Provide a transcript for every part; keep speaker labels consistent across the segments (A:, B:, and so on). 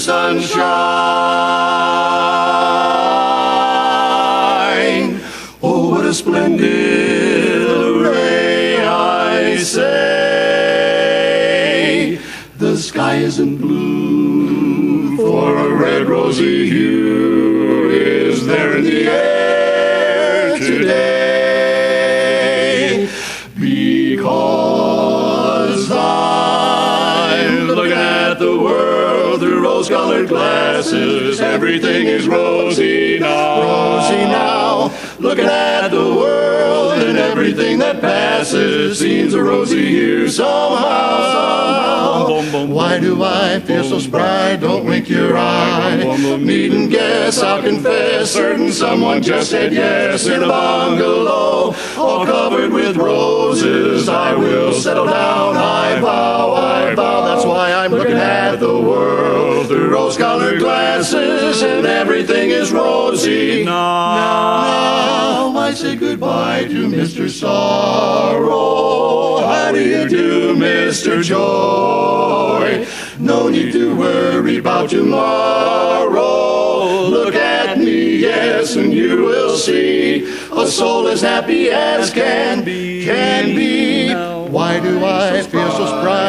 A: sunshine. Oh, what a splendid array, I say. The sky isn't blue, for a red rosy hue is there in the air today. Because rose-colored glasses, everything is rosy now. Rosy now, looking at the world and everything that passes seems a rosy hue somehow. Why do I feel so spry? Don't wink your eye. Needn't guess, I'll confess. Certain someone just said yes in a bungalow, all covered with roses. I will settle down. I vow, I vow. That's why I'm looking at the world through rose-colored glasses, and everything is rosy. Now I say goodbye to Mr. Sorrow. How do you do, Mr. Joy? No need to worry about tomorrow. Look at me, yes, and you will see a soul as happy as can be. Can be. Why do I feel so spry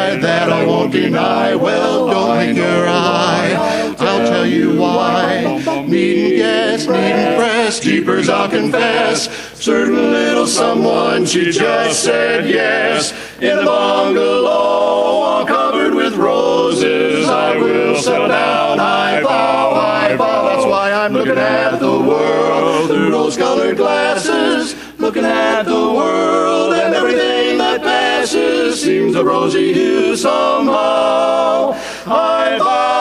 A: I won't deny? Well, don't wink your eye. I'll tell you why. Needn't guess, needn't press, keepers I'll confess. Certain little someone, she just said yes. In the bungalow, all covered with roses, I will settle down. I vow, I vow. That's why I'm looking at the world through rose-colored glasses. Looking at the world seems a rosy hue somehow. I.